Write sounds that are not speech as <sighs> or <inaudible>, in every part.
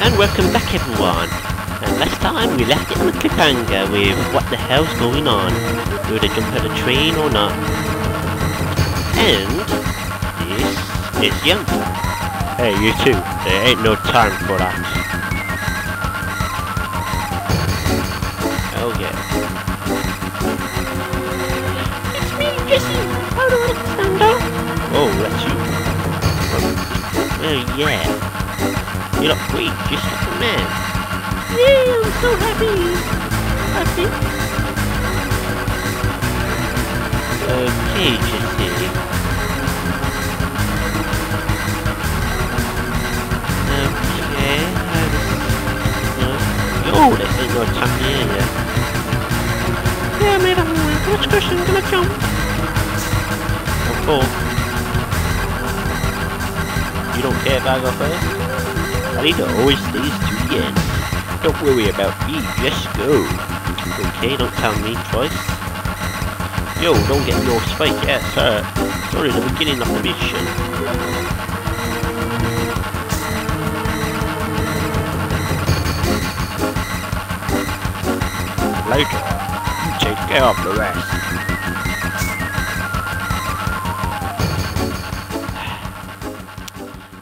And welcome back everyone. And last time we left it on a cliffhanger with what the hell's going on. Would they jump out the train or not? And this is Young. Hey, you two. There ain't no time for that. Oh yeah. It's me, Jessie. How do Alexander? Oh, that's you. Oh yeah. You look great, just like a man. Yay, I'm so happy. Happy? Okay, Jessie. Okay. Oh, this no time here yet. Yeah, made up my mind. Which question gonna jump? Oh, You don't care if I go first? Alita always stays to the end. Don't worry about me, just go. Okay, don't tell me twice. Yo, don't get no spike yet, sir. Sorry, the beginning of the mission. Later, you take care of the rest.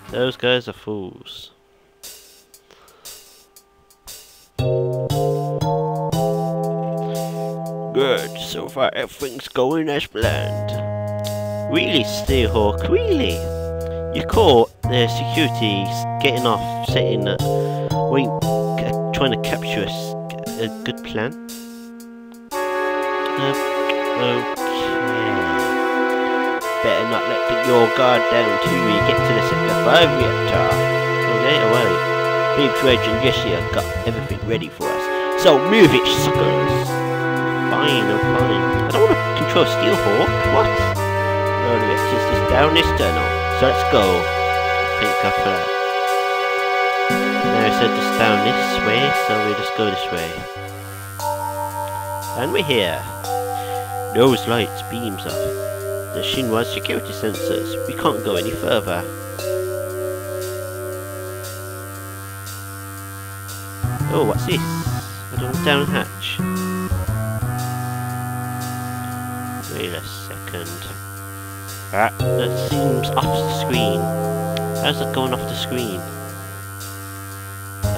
<sighs> Those guys are fools. So far everything's going as planned. Really, Steelhawk, really? You caught the security getting off, saying that we ca- trying to capture us. A good plan? Uh, okay. Better not let the- your guard down till we get to the Sector 5 reactor. Okay, alright. Big Dredge and Jessie have got everything ready for us. So move it, suckers! Fine, I'm fine. I don't want to control Steelhawk. What? No, the reactor's just down this tunnel. So let's go. Thank God for that. Now it said just down this way, so we just go this way. And we're here. Those lights beams off. The Shinra security sensors. We can't go any further. Oh, what's this? A little down hatch. Wait a second. Ah, that seems off the screen. How's that going off the screen?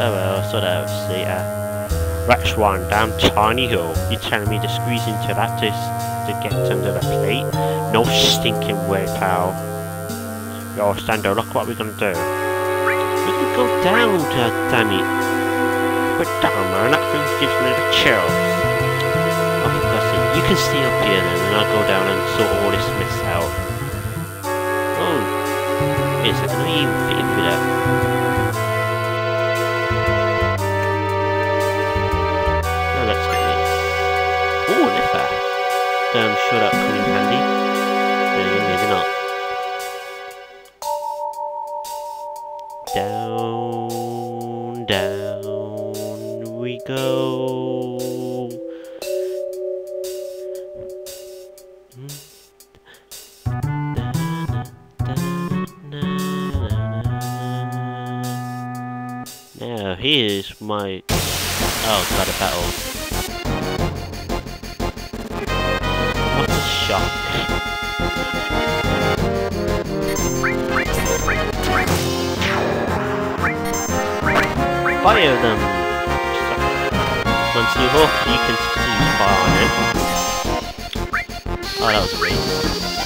Oh well, sort that out later. That's one damn tiny hole. You're telling me to squeeze into that to, to get under the plate? No stinking way, pal. Yo, Stando, look what we're gonna do. We can go down, damn it. But damn man, that thing gives me the chills. You can stay up here then, and I'll go down and sort all this mess out. Oh, wait a second, are you even fitting for that? Here's my oh god a battle. What a shock. Fire them! Once you hook, you can use fire on it. Oh, that was a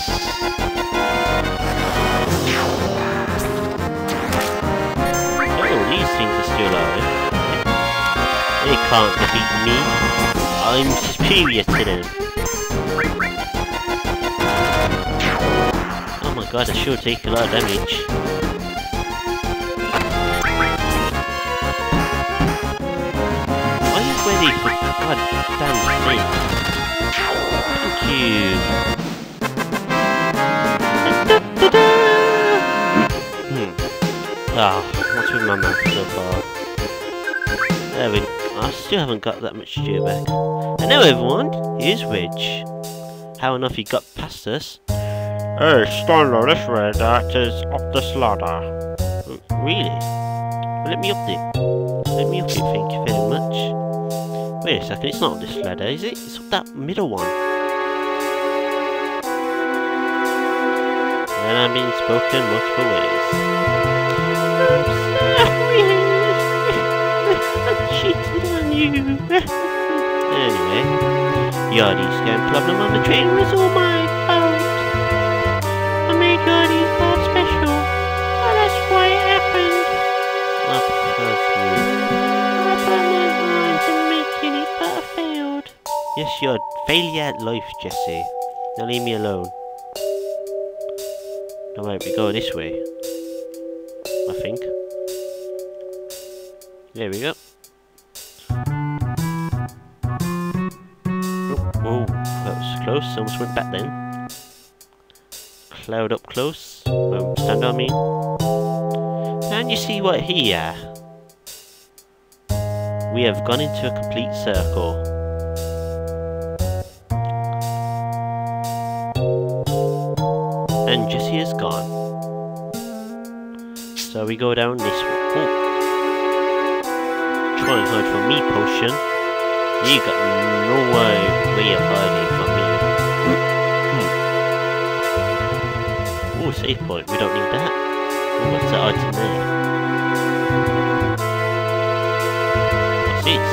alive. They can't defeat me. I'm superior to them. Oh my god, I sure take a lot of damage. Why are you ready for god damn sake? Thank you. Ah, what's with my mouth so far? There we I still haven't got that much steer back. Hello everyone, here's Ridge. How enough he got past us? Hey, Steinler, this way, that is up this ladder. Really? Let me up it. Let me up it, thank you very much. Wait a second, it's not this ladder, is it? It's up that middle one. And I've been spoken multiple ways. Anyway, Yardy's scam problem on the train was all my fault. I made Yardy's part special. And that's why it happened. Of course you. I put my mind to making it, but I failed. Yes, you're a failure at life, Jessie. Now leave me alone. Alright, we go this way. I think. There we go. Oh, that was close. Almost went back then. Cloud up close. Um, stand on me. And you see what here? We have gone into a complete circle. So we go down this way. Oh. Try and hide from me, potion. You got no way, way of hiding from me. Hmm. Oh, save point. We don't need that. Oh, what's that item there? What's this?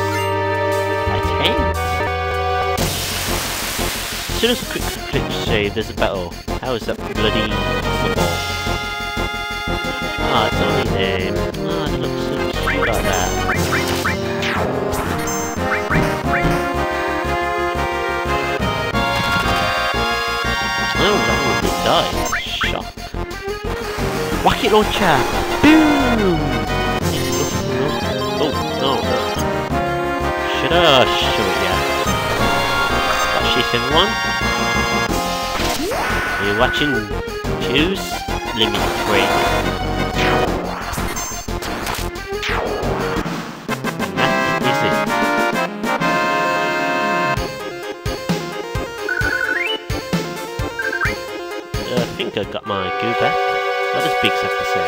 A tent. As soon as I quick click save, there's a battle. How is that bloody? Ah, it's only them. Ah, it looks so cute like that. Oh, that did die. Shock. Rocket launcher! Boom! Oh, no, no. Should I show it ya? Watch this, everyone. Are you watching? Choose limit break. Got my goo back. What does Biggs have to say?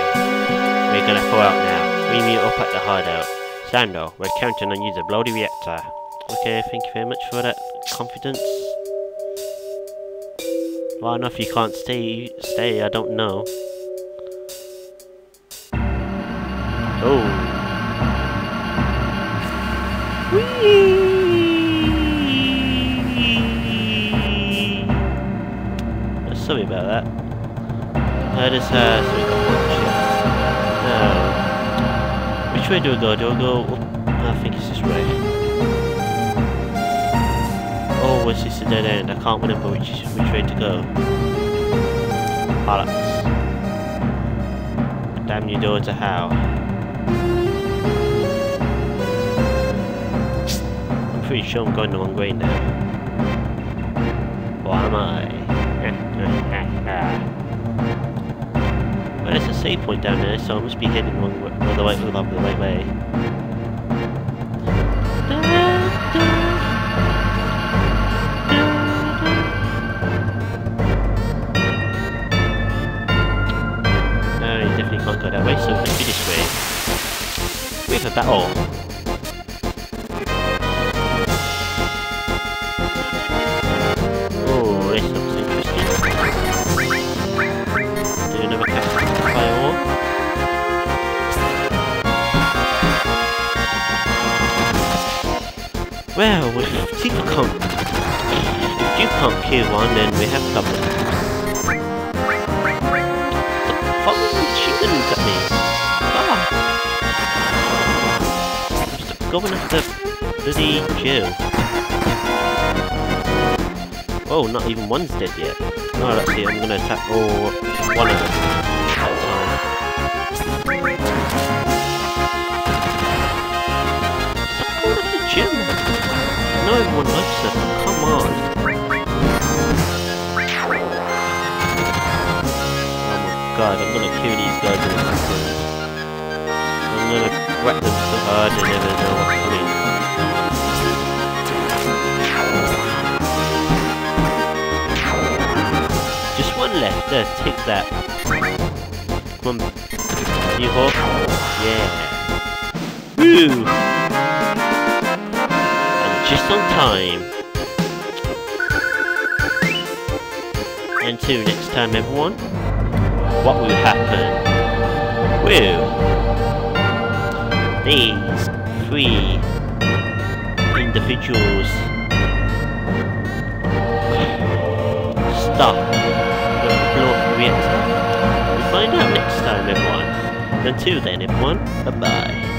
We're gonna fall out now. We meet up at the hideout. Sando, we're counting on you to blow the reactor. Okay, thank you very much for that confidence. Well, enough you can't stay, stay, I don't know. Oh. Whee! Sorry about that. Heard his hair, so um, we got Now, which way do I go? Do I go? I think it's this way. Oh, was this a dead end? I can't remember which which way to go. Bollocks. Damn you door to how. I'm pretty sure I'm going the wrong way now. Or am I? Well, there's a save point down there, so I must be heading wrong way, the, right, the, the right way. No, you definitely can't go that way, so this way. We have. People can't, if you can't kill one, then we have problems. Fucking shooting at me. Ah. Stop going after bloody Joe. Oh, not even one's dead yet. Let's see, I'm gonna attack all one of them at a time. Everyone likes but come on. Oh my god, I'm gonna kill these guys in a second. I'm gonna whack them so hard they never know what's coming. Just one left. There, take that. Come on. You horse. Yeah. Woo! Just on time. Until next time, everyone. What will happen? Well, these three individuals stop the blow reactor. We'll find out next time, everyone. Until then, everyone, bye-bye.